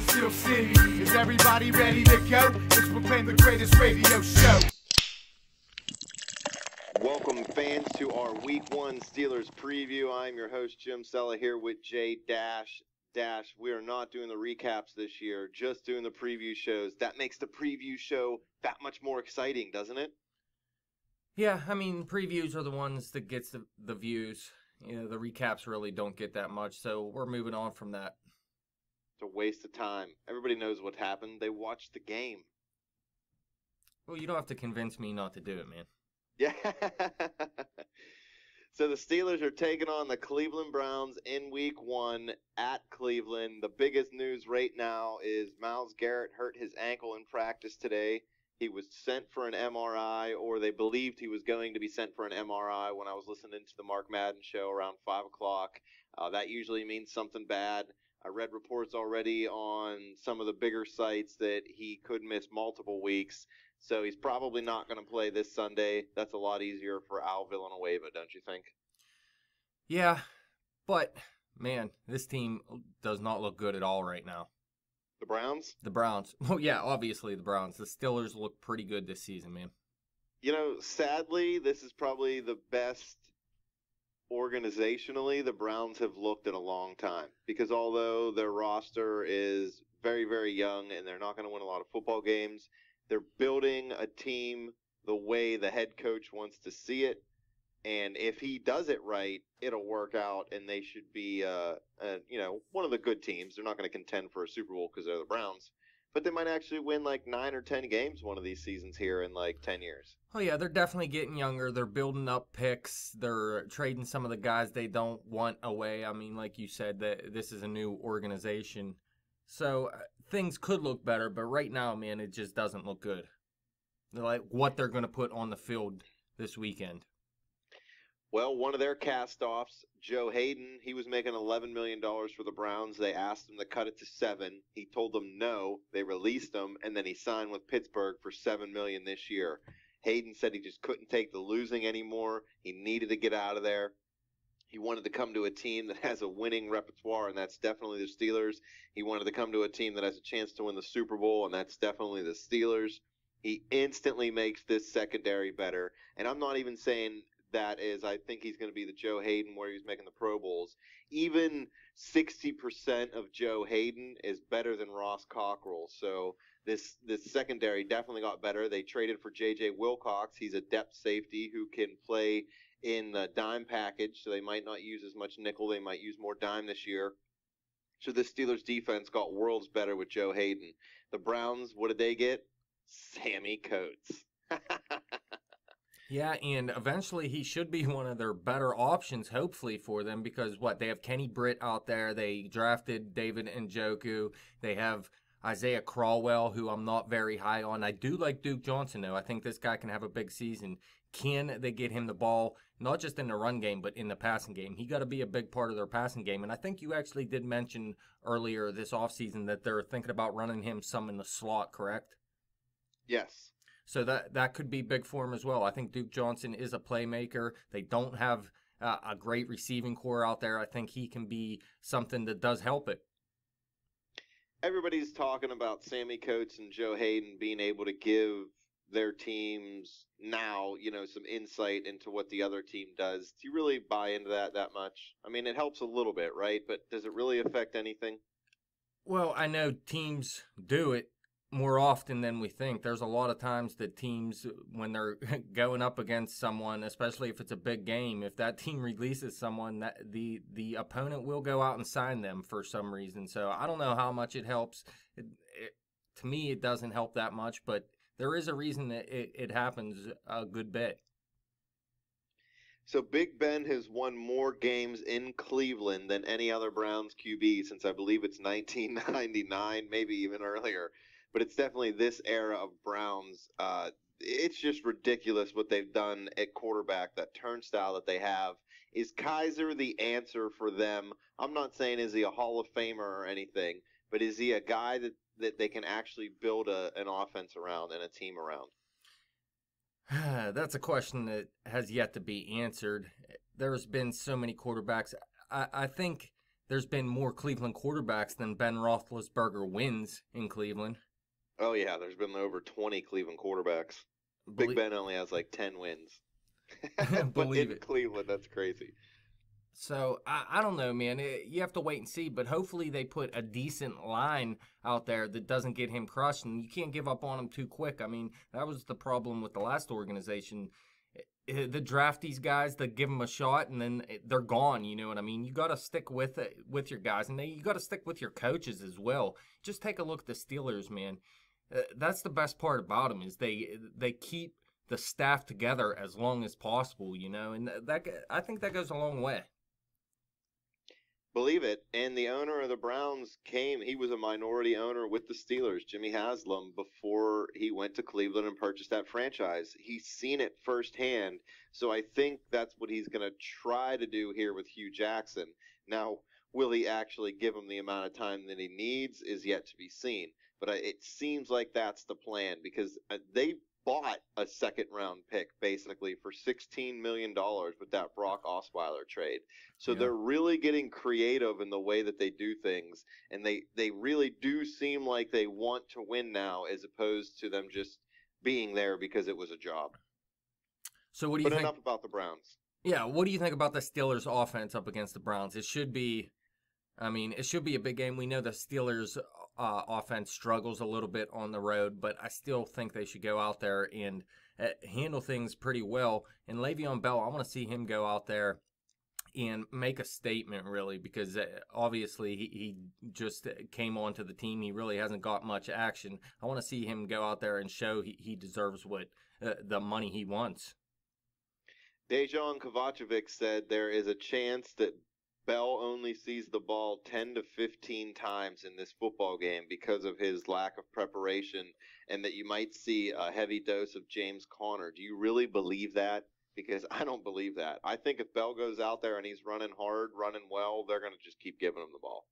Steel City. Is everybody ready to go? Let's proclaim the greatest radio show. Welcome, fans, to our Week One Steelers preview. I'm your host Jim Cella here with Jay Dash. Dash, we are not doing the recaps this year, just doing the preview shows. That makes the preview show that much more exciting, doesn't it? Yeah, I mean, previews are the ones that gets the, the views. You know, the recaps really don't get that much, so we're moving on from that. It's a waste of time. Everybody knows what happened. They watched the game. Well, you don't have to convince me not to do it, man. Yeah. so the Steelers are taking on the Cleveland Browns in week one at Cleveland. The biggest news right now is Myles Garrett hurt his ankle in practice today. He was sent for an MRI, or they believed he was going to be sent for an MRI when I was listening to the Mark Madden show around 5 o'clock. Uh, that usually means something bad. I read reports already on some of the bigger sites that he could miss multiple weeks. So he's probably not going to play this Sunday. That's a lot easier for Al Villanueva, don't you think? Yeah, but man, this team does not look good at all right now. The Browns? The Browns. Well, yeah, obviously the Browns. The Steelers look pretty good this season, man. You know, sadly, this is probably the best organizationally the Browns have looked in a long time because although their roster is very, very young and they're not going to win a lot of football games, they're building a team the way the head coach wants to see it. And if he does it right, it'll work out, and they should be, uh, uh, you know, one of the good teams. They're not going to contend for a Super Bowl because they're the Browns, but they might actually win like nine or ten games one of these seasons here in like ten years. Oh yeah, they're definitely getting younger. They're building up picks. They're trading some of the guys they don't want away. I mean, like you said, that this is a new organization, so uh, things could look better. But right now, man, it just doesn't look good. Like what they're going to put on the field this weekend. Well, one of their cast-offs, Joe Haden, he was making $11 million for the Browns. They asked him to cut it to seven. He told them no. They released him, and then he signed with Pittsburgh for 7 million this year. Haden said he just couldn't take the losing anymore. He needed to get out of there. He wanted to come to a team that has a winning repertoire, and that's definitely the Steelers. He wanted to come to a team that has a chance to win the Super Bowl, and that's definitely the Steelers. He instantly makes this secondary better. And I'm not even saying that is I think he's going to be the Joe Haden where he's making the Pro Bowls. Even 60% of Joe Haden is better than Ross Cockrell. So this this secondary definitely got better. They traded for J.J. Wilcox. He's a depth safety who can play in the dime package, so they might not use as much nickel. They might use more dime this year. So this Steelers defense got worlds better with Joe Haden. The Browns, what did they get? Sammy Coates. Yeah, and eventually he should be one of their better options, hopefully, for them because what? They have Kenny Britt out there. They drafted David Njoku. They have Isaiah Crowell, who I'm not very high on. I do like Duke Johnson, though. I think this guy can have a big season. Can they get him the ball, not just in the run game, but in the passing game? He got to be a big part of their passing game. And I think you actually did mention earlier this offseason that they're thinking about running him some in the slot, correct? Yes. So that that could be big for him as well. I think Duke Johnson is a playmaker. They don't have uh, a great receiving corps out there. I think he can be something that does help it. Everybody's talking about Sammy Coates and Joe Haden being able to give their teams now, you know, some insight into what the other team does. Do you really buy into that that much? I mean, it helps a little bit, right? But does it really affect anything? Well, I know teams do it more often than we think. There's a lot of times that teams, when they're going up against someone, especially if it's a big game, if that team releases someone, that the the opponent will go out and sign them for some reason. So I don't know how much it helps. It, it, to me, it doesn't help that much, but there is a reason that it, it happens a good bit. So Big Ben has won more games in Cleveland than any other Browns QB since I believe it's 1999, maybe even earlier but it's definitely this era of Browns. Uh, it's just ridiculous what they've done at quarterback. That turnstile that they have. Is Kizer the answer for them? I'm not saying is he a Hall of Famer or anything, but is he a guy that, that they can actually build a, an offense around and a team around? That's a question that has yet to be answered. There's been so many quarterbacks. I, I think there's been more Cleveland quarterbacks than Ben Roethlisberger wins in Cleveland. Oh yeah, there's been over 20 Cleveland quarterbacks. Big Ben only has like 10 wins. but Believe in it. Cleveland, that's crazy. So I, I don't know, man. It- you have to wait and see, but hopefully they put a decent line out there that doesn't get him crushed, and you can't give up on him too quick. I mean, that was the problem with the last organization. Eh, The draft these guys, they give them a shot, and then eh, they're gone. You know what I mean? You got to stick with it with your guys, and then you got to stick with your coaches as well. Just take a look at the Steelers, man. Uh, that's the best part about them is they they keep the staff together as long as possible. You know, and that I think that goes a long way. Believe it. And the owner of the Browns came. He was a minority owner with the Steelers, Jimmy Haslam, before he went to Cleveland and purchased that franchise. He's seen it firsthand. So I think that's what he's going to try to do here with Hue Jackson. Now, will he actually give him the amount of time that he needs is yet to be seen. But it seems like that's the plan because uh, they bought a second round pick basically for $16 million with that Brock Osweiler trade. So Yeah. they're really getting creative in the way that they do things, and they they really do seem like they want to win now, as opposed to them just being there because it was a job. So what do you But think? enough about the Browns. Yeah, what do you think about the Steelers' offense up against the Browns? It should be, I mean, it should be a big game. We know the Steelers' uh, offense struggles a little bit on the road, but I still think they should go out there and uh, handle things pretty well. And Le'Veon Bell, I want to see him go out there and make a statement, really, because uh, obviously he, he just came onto the team. He really hasn't got much action. I want to see him go out there and show he, he deserves what uh, the money he wants. Dejan Kovacevic said there is a chance that Bell only sees the ball 10 to 15 times in this football game because of his lack of preparation, and that you might see a heavy dose of James Conner. Do you really believe that? Because I don't believe that. I think if Bell goes out there and he's running hard, running well, they're going to just keep giving him the ball.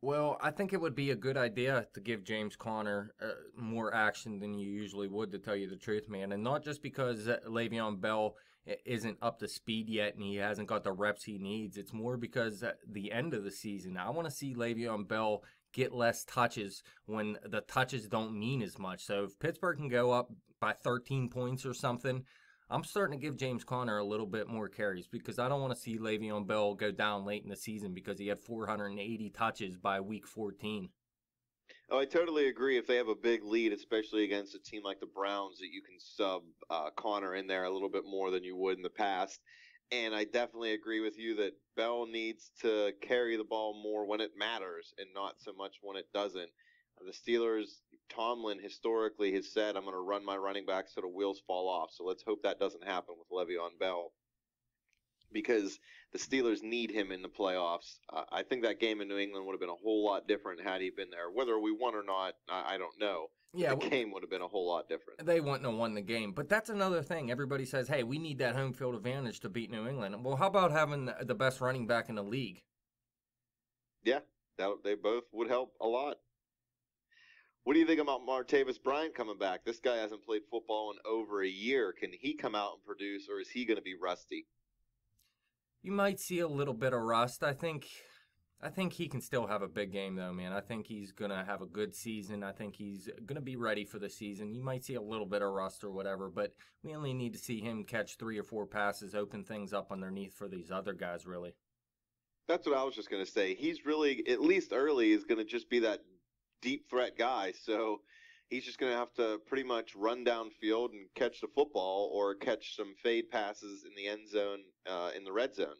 Well, I think it would be a good idea to give James Conner uh, more action than you usually would, to tell you the truth, man. And not just because uh, Le'Veon Bell isn't up to speed yet and he hasn't got the reps he needs. It's more because at the end of the season, I want to see Le'Veon Bell get less touches when the touches don't mean as much. So if Pittsburgh can go up by 13 points or something, I'm starting to give James Conner a little bit more carries because I don't want to see Le'Veon Bell go down late in the season because he had 480 touches by week 14. Oh, I totally agree. If they have a big lead, especially against a team like the Browns, that you can sub uh, Conner in there a little bit more than you would in the past. And I definitely agree with you that Bell needs to carry the ball more when it matters and not so much when it doesn't. The Steelers, Tomlin historically has said, I'm going to run my running backs so the wheels fall off. So let's hope that doesn't happen with Le'Veon Bell because the Steelers need him in the playoffs. Uh, I think that game in New England would have been a whole lot different had he been there. Whether we won or not, I, I don't know. Yeah, the game would have been a whole lot different. they wouldn't have won the game. But that's another thing. Everybody says, hey, we need that home field advantage to beat New England. Well, how about having the- the best running back in the league? Yeah, that, they both would help a lot. What do you think about Martavis Bryant coming back? This guy hasn't played football in over a year. Can he come out and produce, or is he going to be rusty? You might see a little bit of rust. I think I think he can still have a big game though, man. I think he's going to have a good season. I think he's going to be ready for the season. You might see a little bit of rust or whatever, but we only need to see him catch 3 or 4 passes, open things up underneath for these other guys really. That's what I was just going to say. He's really, at least early, is going to just be that deep threat guy. So he's just going to have to pretty much run downfield and catch the football or catch some fade passes in the end zone, uh, in the red zone.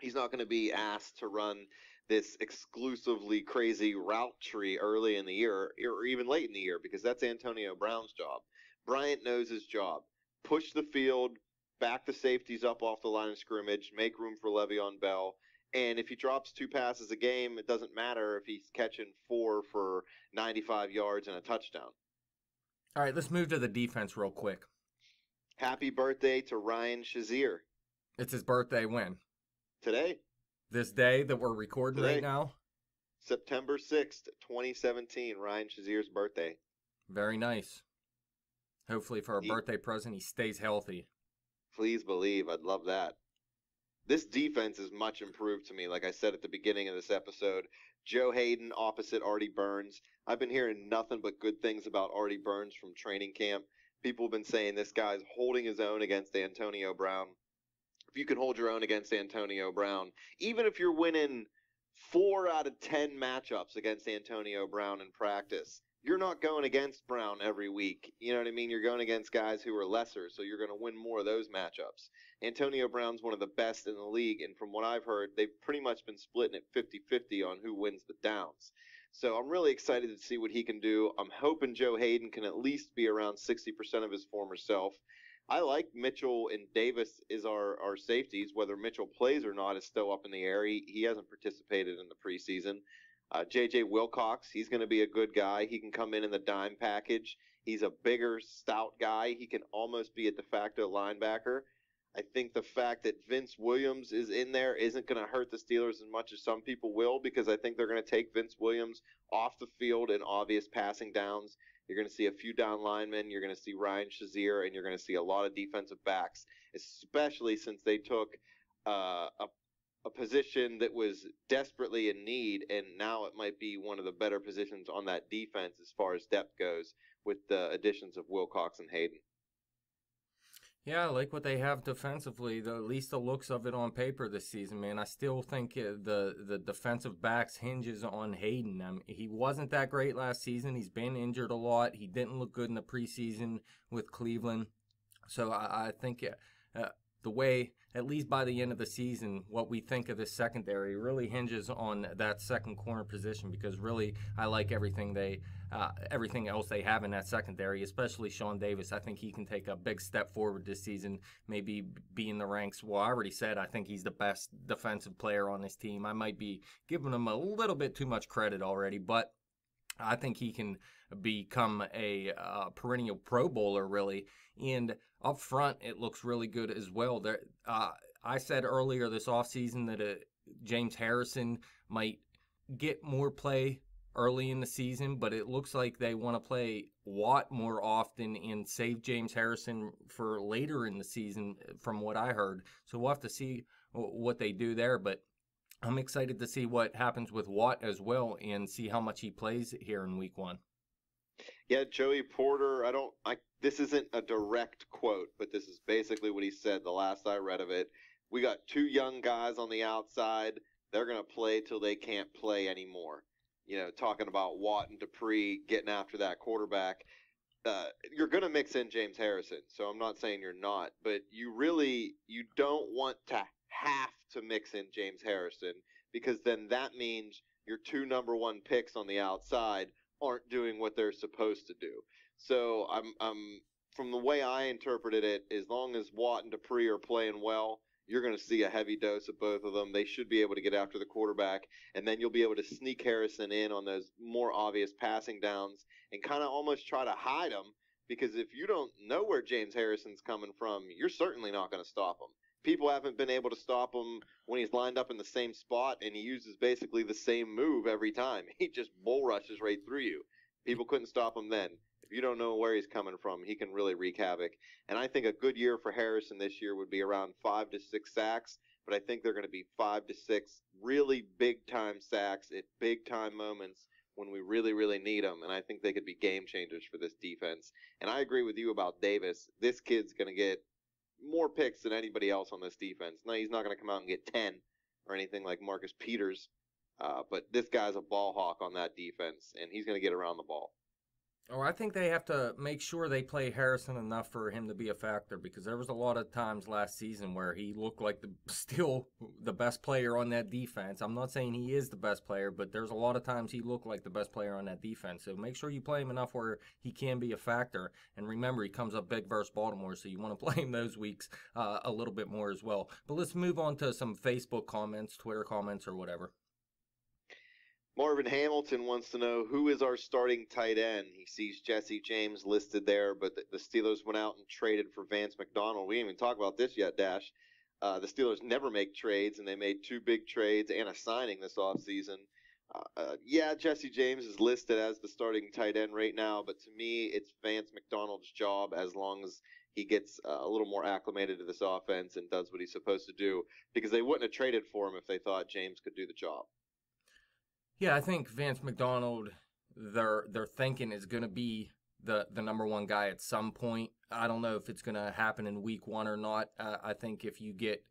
He's not going to be asked to run this exclusively crazy route tree early in the year or even late in the year because that's Antonio Brown's job. Bryant knows his job. Push the field, back the safeties up off the line of scrimmage, make room for Le'Veon Bell. And if he drops two passes a game, it doesn't matter if he's catching four for 95 yards and a touchdown. All right, let's move to the defense real quick. Happy birthday to Ryan Shazier It's his birthday when? today, This day that we're recording Today. right now? September 6th, 2017, Ryan Shazier's birthday. Very nice. Hopefully for a He- birthday present he stays healthy. Please believe, I'd love that. This defense is much improved to me. Like I said at the beginning of this episode, Joe Haden opposite Artie Burns. I've been hearing nothing but good things about Artie Burns from training camp. People have been saying this guy's holding his own against Antonio Brown. If you can hold your own against Antonio Brown, even if you're winning four out of ten matchups against Antonio Brown in practice, you're not going against Brown every week. You know what I mean? You're going against guys who are lesser, so you're going to win more of those matchups. Antonio Brown's one of the best in the league, and from what I've heard, they've pretty much been splitting it 50 50 on who wins the downs. So I'm really excited to see what he can do. I'm hoping Joe Haden can at least be around 60% of his former self. I like Mitchell and Davis is our, our safeties. Whether Mitchell plays or not is still up in the air. He, he hasn't participated in the preseason. Uh, J.J. Wilcox, he's going to be a good guy. He can come in in the dime package. He's a bigger, stout guy. He can almost be a de facto linebacker. I think the fact that Vince Williams is in there isn't going to hurt the Steelers as much as some people will because I think they're going to take Vince Williams off the field in obvious passing downs. You're going to see a few down linemen. You're going to see Ryan Shazier, and you're going to see a lot of defensive backs, especially since they took uh, a a position that was desperately in need, and now it might be one of the better positions on that defense as far as depth goes with the additions of Wilcox and Haden. Yeah, I like what they have defensively. The, at least the looks of it on paper this season, man. I still think uh, the the defensive backs hinges on Haden. I mean, he wasn't that great last season. He's been injured a lot. He didn't look good in the preseason with Cleveland. So I, I think uh, the way, at least by the end of the season, what we think of this secondary really hinges on that second corner position because really I like everything they, uh, everything else they have in that secondary, especially Sean Davis. I think he can take a big step forward this season, maybe be in the ranks. Well, I already said I think he's the best defensive player on this team. I might be giving him a little bit too much credit already, but I think he can become a uh, perennial Pro Bowler, really. And up front, it looks really good as well. There, uh, I said earlier this offseason that uh, James Harrison might get more play early in the season, but it looks like they want to play Watt more often and save James Harrison for later in the season, from what I heard. So we'll have to see what they do there. But I'm excited to see what happens with Watt as well and see how much he plays here in week one. Yeah, Joey Porter, I don't I this isn't a direct quote, but this is basically what he said the last I read of it. We got two young guys on the outside. They're going to play till they can't play anymore. You know, talking about Watt and Dupree getting after that quarterback. Uh, you're going to mix in James Harrison, so I'm not saying you're not, but you really you don't want to have to mix in James Harrison because then that means your two number one picks on the outside aren't doing what they're supposed to do. So I'm, I'm from the way I interpreted it, as long as Watt and Dupree are playing well, you're going to see a heavy dose of both of them. They should be able to get after the quarterback, and then you'll be able to sneak Harrison in on those more obvious passing downs and kind of almost try to hide him. Because if you don't know where James Harrison's coming from, you're certainly not going to stop him. People haven't been able to stop him when he's lined up in the same spot, and he uses basically the same move every time. He just bull rushes right through you. People couldn't stop him then if you don't know where he's coming from, he can really wreak havoc. And I think a good year for Harrison this year would be around five to six sacks, but I think they're going to be five to six really big time sacks at big time moments when we really, really need them. And I think they could be game changers for this defense. And I agree with you about Davis. This kid's going to get more picks than anybody else on this defense. Now he's not going to come out and get 10 or anything like Marcus Peters. Uh, but this guy's a ball hawk on that defense, and he's going to get around the ball. Oh, I think they have to make sure they play Harrison enough for him to be a factor because there was a lot of times last season where he looked like the still the best player on that defense. I'm not saying he is the best player, but there's a lot of times he looked like the best player on that defense. So make sure you play him enough where he can be a factor. And remember, he comes up big versus Baltimore, so you want to play him those weeks uh, a little bit more as well. But let's move on to some Facebook comments, Twitter comments, or whatever. Marvin Hamilton wants to know who is our starting tight end. He sees Jesse James listed there, but the, Steelers went out and traded for Vance McDonald. We didn't even talk about this yet, Dash. Uh, the Steelers never make trades, and they made two big trades and a signing this offseason. Uh, uh, yeah, Jesse James is listed as the starting tight end right now, but to me, it's Vance McDonald's job as long as he gets uh, a little more acclimated to this offense and does what he's supposed to do because they wouldn't have traded for him if they thought James could do the job. Yeah, I think Vance McDonald, their their thinking is going to be the the number one guy at some point. I don't know if it's going to happen in week one or not. Uh, I think if you get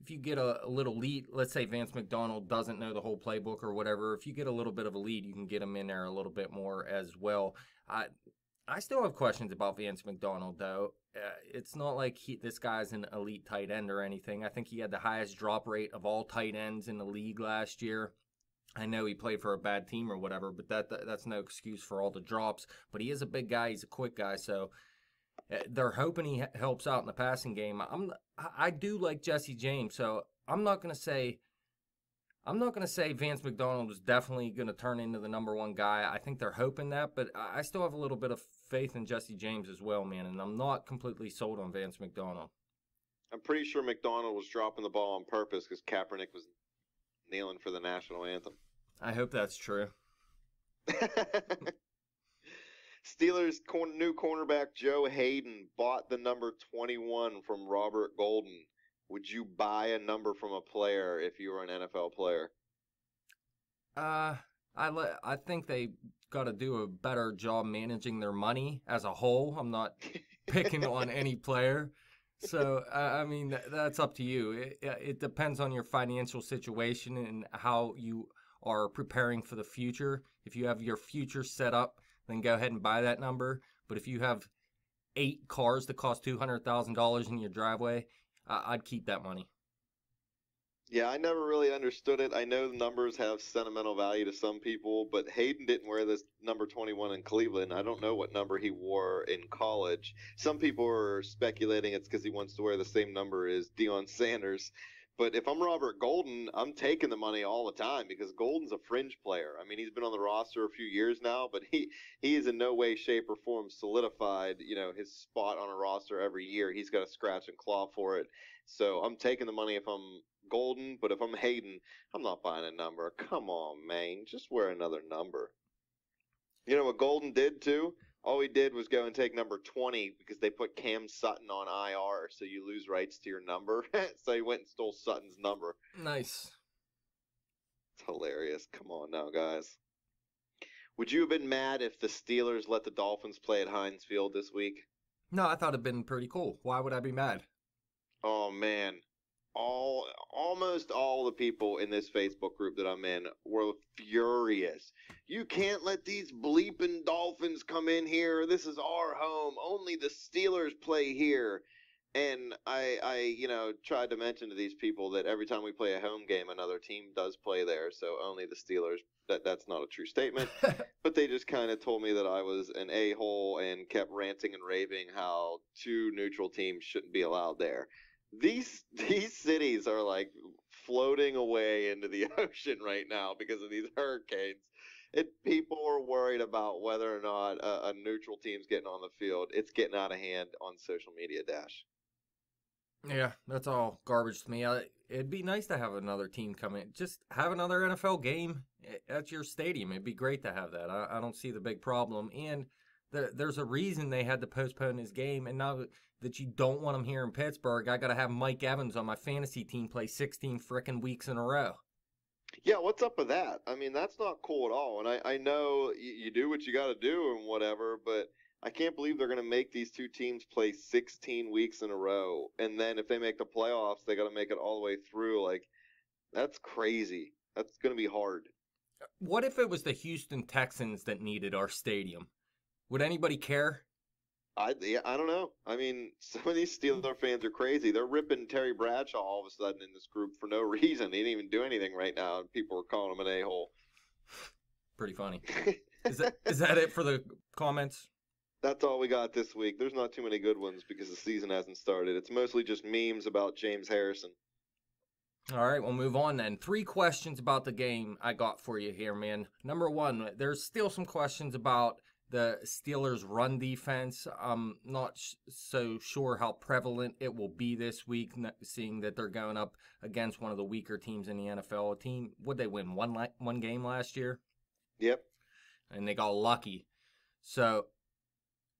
if you get a, a, little lead, let's say Vance McDonald doesn't know the whole playbook or whatever, if you get a little bit of a lead, you can get him in there a little bit more as well. I I still have questions about Vance McDonald though. Uh, it's not like he, this guy's an elite tight end or anything. I think he had the highest drop rate of all tight ends in the league last year. I know he played for a bad team or whatever, but that, that that's no excuse for all the drops. But he is a big guy. He's a quick guy, so uh, they're hoping he helps out in the passing game. I'm I do like Jesse James, so I'm not gonna say I'm not gonna say Vance McDonald is definitely gonna turn into the number one guy. I think they're hoping that, but I still have a little bit of faith in Jesse James as well, man. And I'm not completely sold on Vance McDonald. I'm pretty sure McDonald was dropping the ball on purpose because Kaepernick was kneeling for the national anthem. I hope that's true. Steelers new cornerback Joe Haden bought the number 21 from Robert Golden. Would you buy a number from a player if you were an NFL player? Uh, I le- I think they got to do a better job managing their money as a whole. I'm not picking on any player. So uh, I mean th- that's up to you. It, it depends on your financial situation and how you are preparing for the future. If you have your future set up then go ahead and buy that number. But if you have eight cars that cost two hundred thousand dollars in your driveway, I'd keep that money. Yeah, I never really understood it. I know the numbers have sentimental value to some people, but Haden didn't wear this number 21 in Cleveland. I don't know what number he wore in college. Some people are speculating it's because he wants to wear the same number as Deion Sanders. But if I'm Robert Golden, I'm taking the money all the time because Golden's a fringe player. I mean, he's been on the roster a few years now, but he he is in no way, shape, or form solidified. You know, his spot on a roster every year. He's got to scratch and claw for it. So I'm taking the money if I'm Golden, but if I'm Haden, I'm not buying a number. Come on, man, just wear another number. You know what Golden did too? all he did was go and take number 20 because they put Cam Sutton on IR, so you lose rights to your number. so he went and stole Sutton's number. Nice. It's hilarious. Come on now, guys. Would you have been mad if the Steelers let the Dolphins play at Heinz Field this week? No, I thought it'd been pretty cool. Why would I be mad? Oh man, all almost all the people in this Facebook group that I'm in were furious. You can't let these bleeping Dolphins come in here. This is our home. Only the Steelers play here. And I, I, you know, tried to mention to these people that every time we play a home game, another team does play there. So only the Steelers. That that's not a true statement. but they just kind of told me that I was an a hole and kept ranting and raving how two neutral teams shouldn't be allowed there these these cities are like floating away into the ocean right now because of these hurricanes. It people are worried about whether or not a, a neutral team's getting on the field. It's getting out of hand on social media. Dash. Yeah, that's all garbage to me. I, it'd be nice to have another team come in. Just have another NFL game at your stadium. It'd be great to have that. I, I don't see the big problem. And the, there's a reason they had to postpone his game. And now that you don't want him here in Pittsburgh, I got to have Mike Evans on my fantasy team play 16 freaking weeks in a row. Yeah, what's up with that? I mean, that's not cool at all. And I, I know you, you do what you got to do and whatever, but I can't believe they're going to make these two teams play 16 weeks in a row. And then if they make the playoffs, they got to make it all the way through. Like, that's crazy. That's going to be hard. What if it was the Houston Texans that needed our stadium? Would anybody care? I yeah, I don't know. I mean, some of these Steeler fans are crazy. They're ripping Terry Bradshaw all of a sudden in this group for no reason. He didn't even do anything right now, and people are calling him an a hole. Pretty funny. is that is that it for the comments? That's all we got this week. There's not too many good ones because the season hasn't started. It's mostly just memes about James Harrison. All right, we'll move on then. Three questions about the game I got for you here, man. Number one, there's still some questions about the Steelers' run defense. I'm not sh- so sure how prevalent it will be this week, seeing that they're going up against one of the weaker teams in the NFL. A team, would they win one la- one game last year? Yep. And they got lucky. So,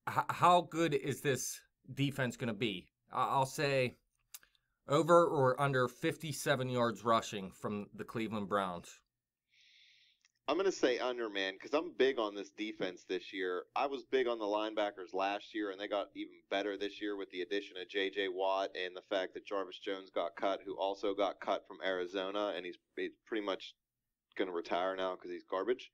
h- how good is this defense going to be? I'll say over or under 57 yards rushing from the Cleveland Browns. I'm going to say under, man, because I'm big on this defense this year. I was big on the linebackers last year, and they got even better this year with the addition of J.J. Watt and the fact that Jarvis Jones got cut, who also got cut from Arizona, and he's, he's pretty much going to retire now because he's garbage.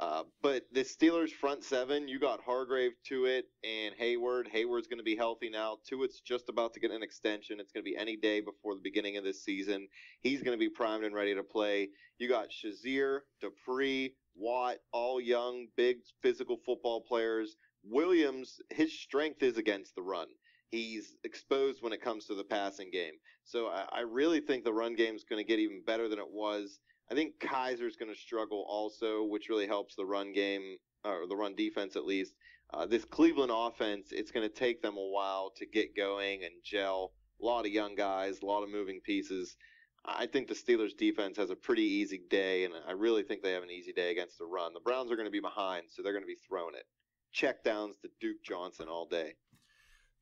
Uh, but the Steelers front seven, you got Hargrave, Tuitt and Heyward. Heyward's going to be healthy now. Tuitt's just about to get an extension. It's going to be any day before the beginning of this season. He's going to be primed and ready to play. You got Shazier, Dupree, Watt, all young, big physical football players. Williams, his strength is against the run. He's exposed when it comes to the passing game. So I, I really think the run game is going to get even better than it was. I think Kizer's going to struggle also, which really helps the run game or the run defense at least. Uh, this Cleveland offense, it's going to take them a while to get going and gel. A lot of young guys, a lot of moving pieces. I think the Steelers defense has a pretty easy day, and I really think they have an easy day against the run. The Browns are going to be behind, so they're going to be throwing it. Check downs to Duke Johnson all day.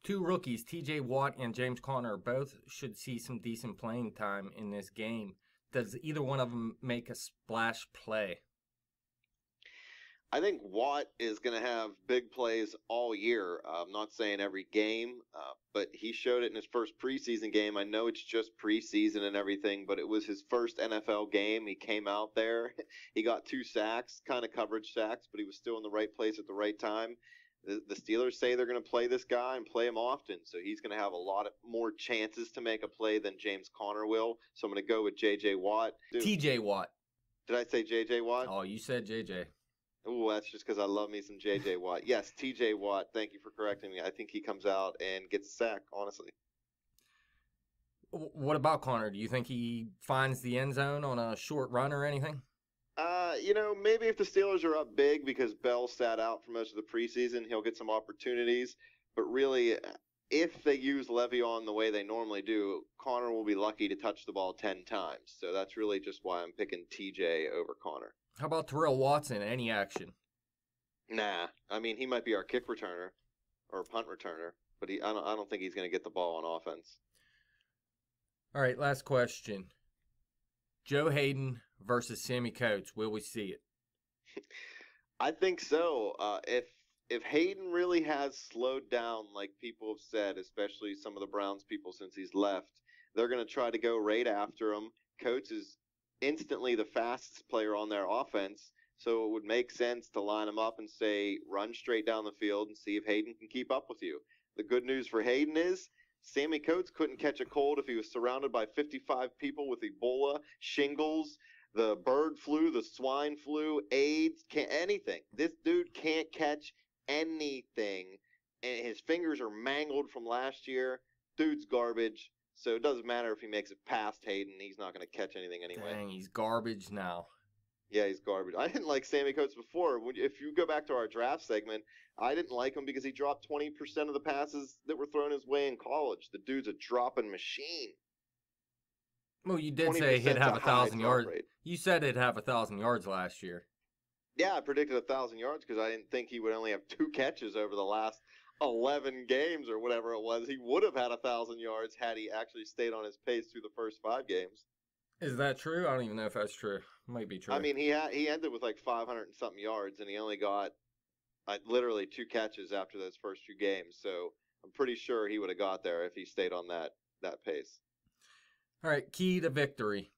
Two rookies, TJ Watt and James Conner, both should see some decent playing time in this game does either one of them make a splash play? I think Watt is going to have big plays all year. Uh, I'm not saying every game, uh, but he showed it in his first preseason game. I know it's just preseason and everything, but it was his first NFL game. He came out there. he got two sacks, kind of coverage sacks, but he was still in the right place at the right time the, the Steelers say they're going to play this guy and play him often, so he's going to have a lot of more chances to make a play than James Conner will. So I'm going to go with J.J. Watt. Dude, T.J. Watt. Did I say J.J. Watt? Oh, you said J.J. Oh, that's just because I love me some J.J. Watt. Yes, T.J. Watt. Thank you for correcting me. I think he comes out and gets a sack. Honestly. What about Conner? Do you think he finds the end zone on a short run or anything? Uh, you know, maybe if the Steelers are up big because Bell sat out for most of the preseason, he'll get some opportunities. But really, if they use Le'Veon the way they normally do, Conner will be lucky to touch the ball 10 times. So that's really just why I'm picking TJ over Conner. How about Terrell Watson? Any action? Nah. I mean, he might be our kick returner or punt returner, but he, I, don't, I don't think he's going to get the ball on offense. All right, last question. Joe Haden versus Sammy Coates. Will we see it? I think so. Uh, if if Haden really has slowed down, like people have said, especially some of the Browns people since he's left, they're going to try to go right after him. Coates is instantly the fastest player on their offense, so it would make sense to line him up and say, run straight down the field and see if Haden can keep up with you. The good news for Haden is Sammy Coates couldn't catch a cold if he was surrounded by 55 people with Ebola, shingles, the bird flu, the swine flu, AIDS, can't, anything. This dude can't catch anything, and his fingers are mangled from last year. Dude's garbage. So it doesn't matter if he makes it past Haden; he's not going to catch anything anyway. Dang, he's garbage now. Yeah, he's garbage. I didn't like Sammy Coates before. If you go back to our draft segment, I didn't like him because he dropped 20% of the passes that were thrown his way in college. The dude's a dropping machine. Well, you did say he'd have a thousand yards. Rate. You said he'd have a thousand yards last year. Yeah, I predicted a thousand yards because I didn't think he would only have two catches over the last eleven games or whatever it was. He would have had a thousand yards had he actually stayed on his pace through the first five games. Is that true? I don't even know if that's true. Might be true. I mean, he had he ended with like 500 and something yards, and he only got uh, literally two catches after those first two games. So I'm pretty sure he would have got there if he stayed on that that pace. All right, key to victory.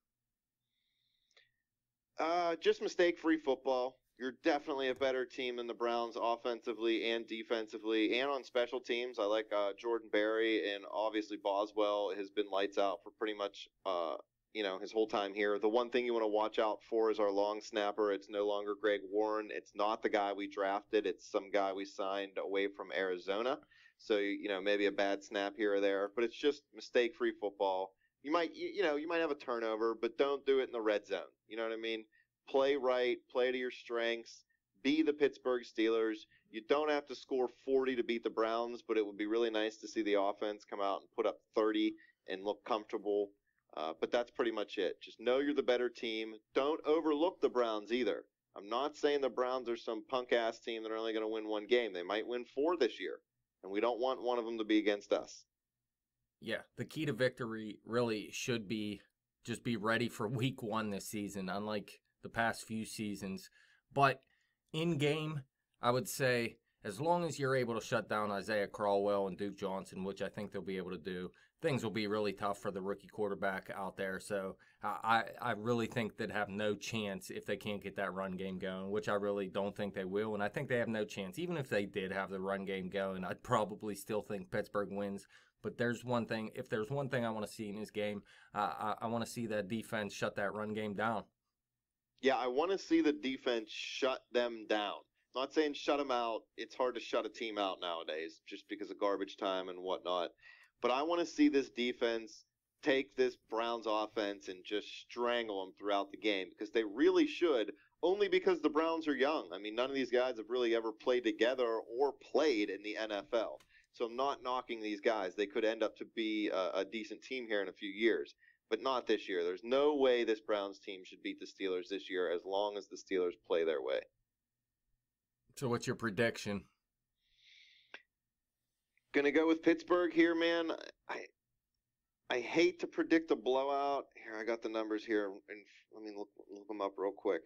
Uh, just mistake-free football. You're definitely a better team than the Browns offensively and defensively, and on special teams. I like uh, Jordan Berry, and obviously Boswell has been lights out for pretty much uh, you know his whole time here. The one thing you want to watch out for is our long snapper. It's no longer Greg Warren. It's not the guy we drafted. It's some guy we signed away from Arizona. So you know maybe a bad snap here or there, but it's just mistake-free football. You might, you, know, you might have a turnover, but don't do it in the red zone. You know what I mean? Play right, play to your strengths, be the Pittsburgh Steelers. You don't have to score 40 to beat the Browns, but it would be really nice to see the offense come out and put up 30 and look comfortable. Uh, but that's pretty much it. Just know you're the better team. Don't overlook the Browns either. I'm not saying the Browns are some punk ass team that are only going to win one game. They might win four this year. and we don't want one of them to be against us. Yeah, the key to victory really should be just be ready for week one this season, unlike the past few seasons. But in game, I would say as long as you're able to shut down Isaiah Crowell and Duke Johnson, which I think they'll be able to do, things will be really tough for the rookie quarterback out there. So I, I really think they'd have no chance if they can't get that run game going, which I really don't think they will. And I think they have no chance. Even if they did have the run game going, I'd probably still think Pittsburgh wins. But there's one thing, if there's one thing I want to see in this game, uh, I, I want to see that defense shut that run game down. Yeah, I want to see the defense shut them down. Not saying shut them out. It's hard to shut a team out nowadays just because of garbage time and whatnot. But I want to see this defense take this Browns offense and just strangle them throughout the game because they really should, only because the Browns are young. I mean, none of these guys have really ever played together or played in the NFL. So I'm not knocking these guys. They could end up to be a, a decent team here in a few years, but not this year. There's no way this Browns team should beat the Steelers this year as long as the Steelers play their way. So what's your prediction? Gonna go with Pittsburgh here, man. I I hate to predict a blowout. Here, I got the numbers here, and let me look look them up real quick.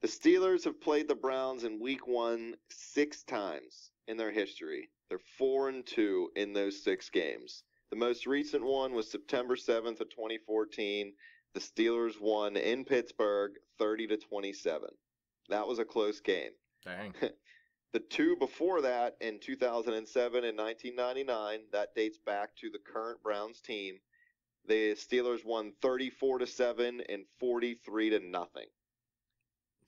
The Steelers have played the Browns in Week One six times in their history. They're four and two in those six games. The most recent one was September 7th of 2014. The Steelers won in Pittsburgh 30 to 27. That was a close game. Dang. The two before that in 2007 and 1999, that dates back to the current Browns team. The Steelers won 34 to 7 and 43 to nothing.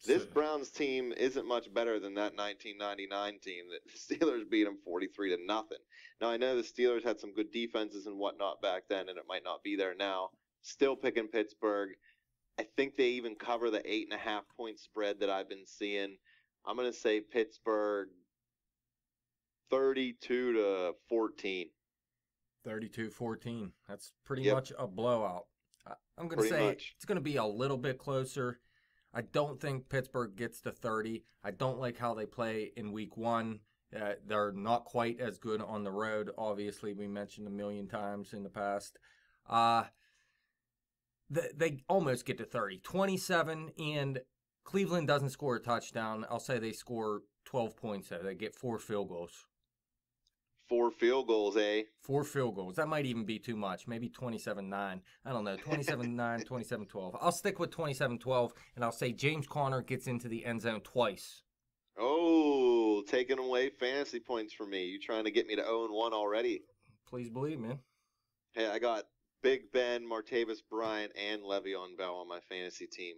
This Browns team isn't much better than that 1999 team that the Steelers beat them 43 to nothing. Now I know the Steelers had some good defenses and whatnot back then, and it might not be there now. Still picking Pittsburgh. I think they even cover the eight and a half point spread that I've been seeing. I'm going to say Pittsburgh 32 to 14. 32 14. That's pretty Yep. much a blowout. I'm going to Pretty say much. it's going to be a little bit closer. I don't think Pittsburgh gets to 30. I don't like how they play in week one. Uh, they're not quite as good on the road. Obviously, we mentioned a million times in the past. Uh, they, they almost get to 30. 27, and Cleveland doesn't score a touchdown. I'll say they score 12 points, though. They get four field goals. Four field goals, eh? Four field goals. That might even be too much. Maybe 27 9. I don't know. 27 9, 27 12. I'll stick with 27 12, and I'll say James Conner gets into the end zone twice. Oh, taking away fantasy points from me. You trying to get me to 0 and 1 already? Please believe me. Hey, I got Big Ben, Martavis Bryant, and Le'Veon Bell on my fantasy team.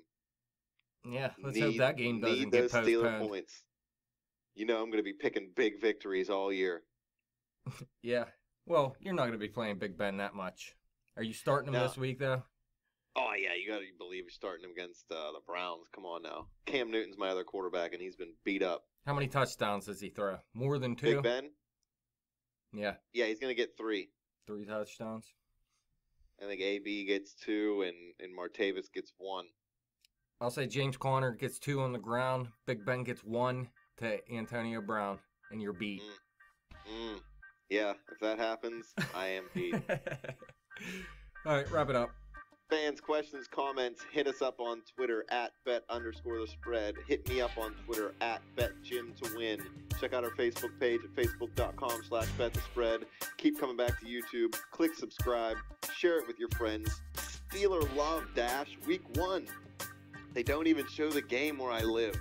Yeah, let's need, hope that game doesn't need get those Steeler postponed. points. You know I'm going to be picking big victories all year. Yeah. Well, you're not going to be playing Big Ben that much. Are you starting him No. this week, though? Oh yeah, you got to believe you're starting him against uh, the Browns. Come on now. Cam Newton's my other quarterback, and he's been beat up. How many touchdowns does he throw? More than two? Big Ben, Yeah, yeah, he's going to get three. three touchdowns. I think AB gets two, and and Martavis gets one. I'll say James Conner gets two on the ground. Big Ben gets one to Antonio Brown, and you're beat. Mm. Yeah, if that happens, I am beat. All right, wrap it up. Fans, questions, comments, hit us up on Twitter at bet underscore the spread. Hit me up on Twitter at bet Jim to win. Check out our Facebook page at facebook.com slash bet the spread. Keep coming back to YouTube. Click subscribe. Share it with your friends. Steeler Love Dash Week 1. They don't even show the game where I live.